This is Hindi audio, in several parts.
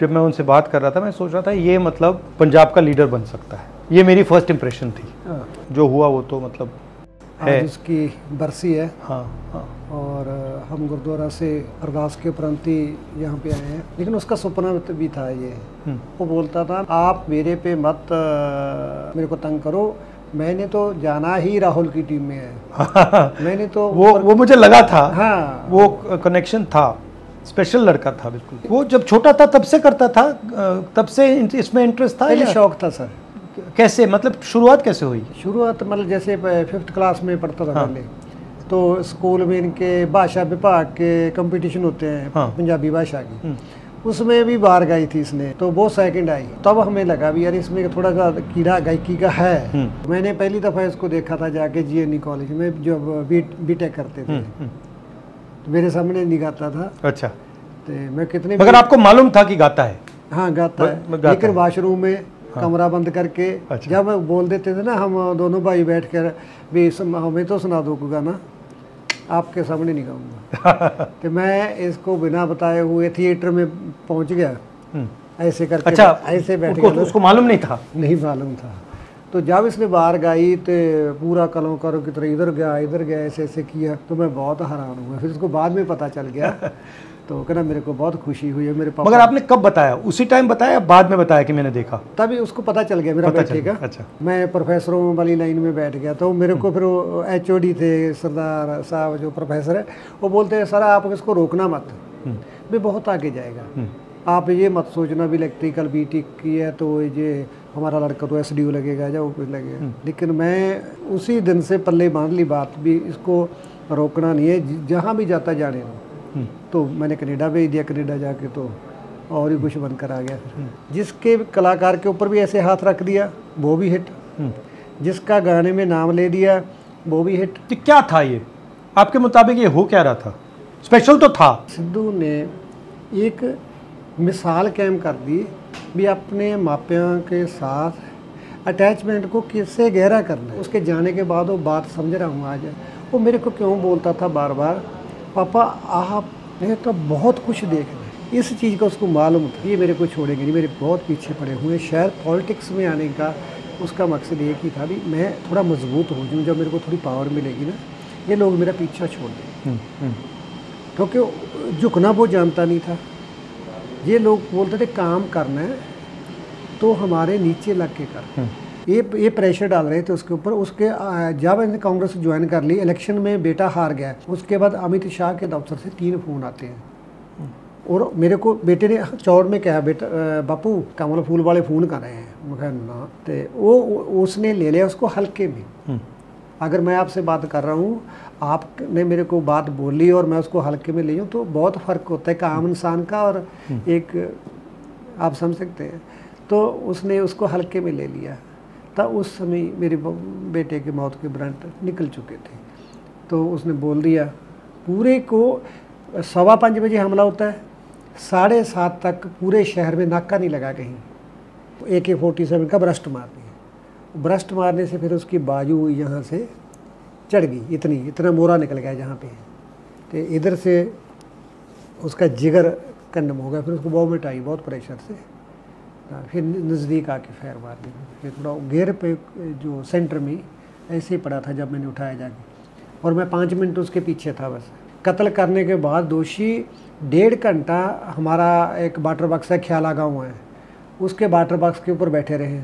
जब मैं उनसे बात कर रहा था मैं सोच रहा था ये मतलब पंजाब का लीडर बन सकता है। ये मेरी फ़र्स्ट इंप्रेशन थी। हाँ, जो हुआ वो तो मतलब है आज उसकी बरसी है। हाँ हाँ। और हम गुरुद्वारा से अरदास के उपरांत ही यहाँ पे आए हैं। लेकिन उसका सपना भी था ये। हम्म, वो बोलता था आप मेरे पे मत मेरे को तंग करो। मैंने तो जाना ही राहुल की टीम में है। मैंने तो वो वो मुझे लगा था। हाँ। वो कनेक्शन था। स्पेशल लड़का था बिल्कुल। वो जब छोटा था तब से करता था तब से इसमें इंटरेस्ट था पहले या? शौक था सर। कैसे? मतलब शुरुआत कैसे हुई? शुरुआत मतलब जैसे फिफ्थ क्लास में पढ़ता था हाँ। पहले। तो स्कूल में इनके भाषा विभाग के कंपटीशन होते हैं हाँ। पंजाबी भाषा की। हम्म, उसमें भी बाहर गई थी इसने तो वो सेकंड आई। तब हमें लगा भी यार इसमें थोड़ा सा कीड़ा गायकी का है। हम्म। मैंने पहली दफ़ा इसको देखा था जाके जीएनई कॉलेज में जब बी बीटेक करते थे। हम्म, तो मेरे सामने नहीं गाता था। अच्छा। तो मैं कितने मगर आपको मालूम था कि गाता है? हाँ गाता है। गाता लेकिन है। वॉशरूम में कमरा बंद करके अच्छा। जब बोल देते थे ना हम दोनों भाई बैठ कर भी हमें तो सुना दो कोई गाना। आपके सामने नहीं गाऊँगा। तो मैं इसको बिना बताए हुए थिएटर में पहुँच गया। हम्म, ऐसे करके अच्छा ऐसे बैठ उसको उसको मालूम नहीं था? नहीं मालूम था। तो जब इसने बाहर गाई तो पूरा कलो करो की तरह इधर गया इधर गया ऐसे ऐसे किया तो मैं बहुत हैरान हुआ। फिर उसको बाद में पता चल गया तो कहना मेरे को बहुत खुशी हुई है मेरे पापा मगर आपने कब बताया? उसी टाइम बताया बाद में बताया कि मैंने देखा? तभी उसको पता चल गया मेरा पता बेटे का। गया, अच्छा। मैं प्रोफेसरों वाली लाइन में बैठ गया। तो मेरे को फिर एच ओ थे सरदार साहब जो प्रोफेसर है वो बोलते हैं सर आप इसको रोकना मत। हम्म, भी बहुत आगे जाएगा। हम्म, आप ये मत सोचना भी इलेक्ट्रिकल बी की है तो ये हमारा लड़का तो एस लगेगा या वो कुछ लगेगा। लेकिन मैं उसी दिन से पल्ले बाँध ली बात भी इसको रोकना नहीं है जहाँ भी जाता जाने दो। हम्म, तो मैंने कनेडा भेज दिया कनेडा जाके तो और ही कुछ बनकर आ गया जिसके कलाकार के ऊपर भी ऐसे हाथ रख दिया वो भी हिट हम्म। जिसका गाने में नाम ले दिया वो भी हिट तो क्या था ये? आपके मुताबिक ये हो क्या रहा था? स्पेशल तो था। सिद्धू ने एक मिसाल कायम कर दी भी अपने मापियों के साथ अटैचमेंट को किससे गहरा करना है? उसके जाने के बाद वो बात समझ रहा हूँ आज। वो मेरे को क्यों बोलता था बार बार पापा आपने तो बहुत कुछ देखना है। इस चीज़ का उसको मालूम था। ये मेरे को छोड़ेंगे नहीं मेरे बहुत पीछे पड़े हुए हैं। शायद पॉलिटिक्स में आने का उसका मकसद ये ही था भी मैं थोड़ा मज़बूत हो जाऊँ जब मेरे को थोड़ी पावर मिलेगी ना। ये लोग मेरा पीछा छोड़ दें। हम्म, हम्म, क्योंकि झुकना वो जानता नहीं था। ये लोग बोलते थे काम करना है तो हमारे नीचे लग के कर। हम्म, ये ये प्रेशर डाल रहे थे उसके ऊपर। उसके जब इन्हें कांग्रेस ज्वाइन कर ली इलेक्शन में बेटा हार गया। उसके बाद अमित शाह के दफ्तर से तीन फ़ोन आते हैं। और मेरे को बेटे ने चौड़ में कहा बेटा बापू कमल फूल वाले फ़ोन कर रहे हैं। मैं ना। तो वो उसने ले लिया उसको हल्के में। हम्म, अगर मैं आपसे बात कर रहा हूँ आपने मेरे को बात बोली और मैं उसको हल्के में ले जाऊँ तो बहुत फ़र्क होता है एक आम इंसान का और एक आप समझ सकते हैं। तो उसने उसको हल्के में ले लिया। तब उस समय मेरे बेटे की मौत के ब्रंट निकल चुके थे। तो उसने बोल दिया पूरे को सवा पाँच बजे हमला होता है। साढ़े सात तक पूरे शहर में नाका नहीं लगा कहीं। ए के फोर्टी सेवन का ब्रस्ट मार दिया ब्रस्ट मारने से फिर उसकी बाजू यहाँ से चढ़ गई इतनी इतना मोरा निकल गया जहाँ पे। तो इधर से उसका जिगर कंडम हो गया फिर उसको वॉमिट आई बहुत प्रेशर से। हाँ, फिर नज़दीक आके फैर मार दी। फिर थोड़ा घेर पे जो सेंटर में ऐसे ही पड़ा था जब मैंने उठाया जाके। और मैं पाँच मिनट उसके पीछे था बस। कत्ल करने के बाद दोषी डेढ़ घंटा हमारा एक वाटर बॉक्स है ख्याला गाँव है। उसके वाटर बॉक्स के ऊपर बैठे रहे।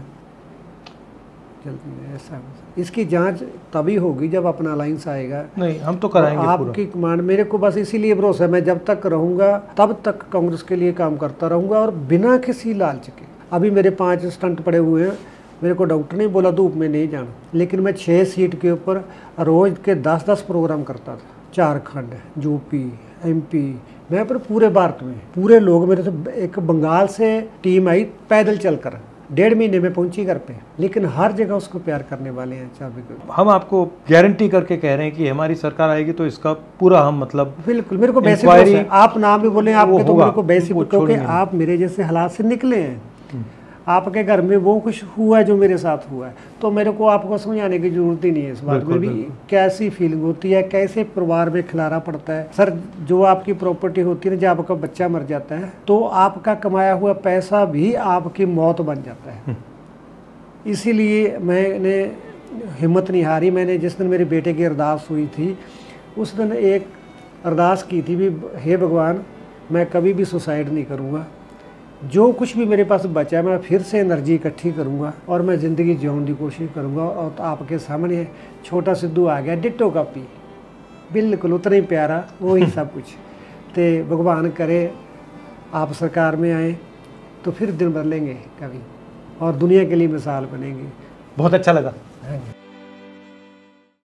जल्दी में ऐसा इसकी जाँच तभी होगी जब अपना अलाइंस आएगा। नहीं हम तो कराएँगे आपकी कमांड मेरे को बस इसीलिए भरोसा है मैं जब तक रहूँगा तब तक कांग्रेस के लिए काम करता रहूँगा और बिना किसी लालच के। अभी मेरे पाँच स्टंट पड़े हुए हैं मेरे को डॉक्टर ने बोला धूप में नहीं जाना। लेकिन मैं छः सीट के ऊपर रोज के दस दस प्रोग्राम करता था। झारखंड यूपी एमपी मैं पर पूरे भारत में पूरे लोग मेरे से एक बंगाल से टीम आई पैदल चलकर। डेढ़ महीने में पहुँची घर पे लेकिन हर जगह उसको प्यार करने वाले हैं चाहे हम आपको गारंटी करके कह रहे हैं कि हमारी सरकार आएगी तो इसका पूरा हम मतलब बिल्कुल मेरे को बेसिक आप ना भी बोले आपके तो मेरे को बेसिक क्योंकि आप मेरे जैसे हालात से निकले हैं। आपके घर में वो कुछ हुआ है जो मेरे साथ हुआ है? तो मेरे को आपको समझाने की ज़रूरत ही नहीं है इस बात में बिल्कुल, भी। कैसी फीलिंग होती है? कैसे परिवार में खिलारा पड़ता है? सर जो आपकी प्रॉपर्टी होती है ना जब आपका बच्चा मर जाता है तो आपका कमाया हुआ पैसा भी आपकी मौत बन जाता है। इसीलिए मैंने हिम्मत नहीं हारी। मैंने जिस दिन मेरे बेटे की अरदास हुई थी उस दिन एक अरदास की थी भी हे भगवान मैं कभी भी सुसाइड नहीं करूँगा। जो कुछ भी मेरे पास बचा है मैं फिर से एनर्जी इकट्ठी करूँगा और मैं ज़िंदगी जीने की कोशिश करूँगा। और तो आपके सामने छोटा सिद्धू आ गया डिट्टो कापी बिल्कुल उतना ही प्यारा वो ही सब कुछ। तो भगवान करे आप सरकार में आए तो फिर दिन बदलेंगे कभी। और दुनिया के लिए मिसाल बनेंगे। बहुत अच्छा लगा। हाँ जी।